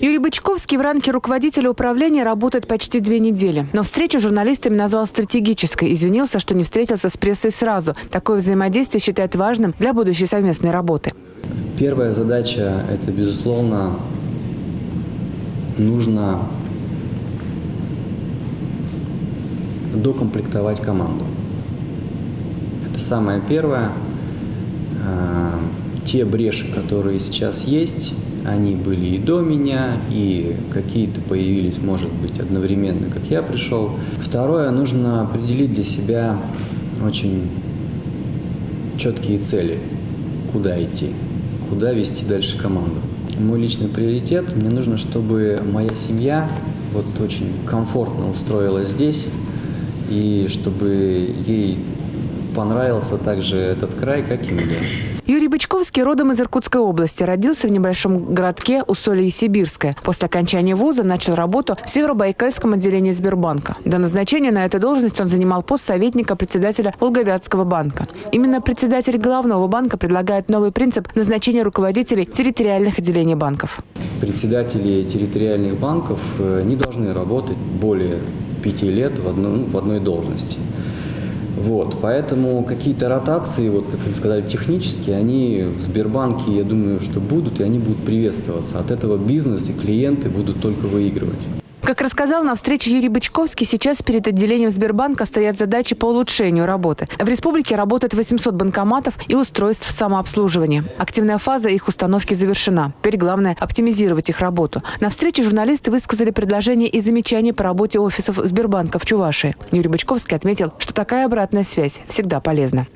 Юрий Бычковский в ранке руководителя управления работает почти две недели. Но встречу с журналистами назвал стратегической. Извинился, что не встретился с прессой сразу. Такое взаимодействие считает важным для будущей совместной работы. Первая задача – это, безусловно, нужно докомплектовать команду. Это самое первое. А, те бреши, которые сейчас есть, они были и до меня, и какие-то появились, может быть, одновременно, как я пришел. Второе, нужно определить для себя очень четкие цели, куда идти, куда вести дальше команду. Мой личный приоритет, мне нужно, чтобы моя семья вот очень комфортно устроилась здесь, и чтобы ей понравился также этот край, как и мне. Юрий Бычковский родом из Иркутской области. Родился в небольшом городке Усолье-Сибирское. После окончания вуза начал работу в Северобайкальском отделении Сбербанка. До назначения на эту должность он занимал пост советника председателя Волговятского банка. Именно председатель главного банка предлагает новый принцип назначения руководителей территориальных отделений банков. Председатели территориальных банков э, не должны работать более пяти лет в, одно, в одной должности. Вот, поэтому какие-то ротации, вот как вы сказали, технические, они в Сбербанке, я думаю, что будут, и они будут приветствоваться. От этого бизнес и клиенты будут только выигрывать. Как рассказал на встрече Юрий Бычковский, сейчас перед отделением Сбербанка стоят задачи по улучшению работы. В республике работает 800 банкоматов и устройств самообслуживания. Активная фаза их установки завершена. Теперь главное – оптимизировать их работу. На встрече журналисты высказали предложения и замечания по работе офисов Сбербанка в Чувашии. Юрий Бычковский отметил, что такая обратная связь всегда полезна.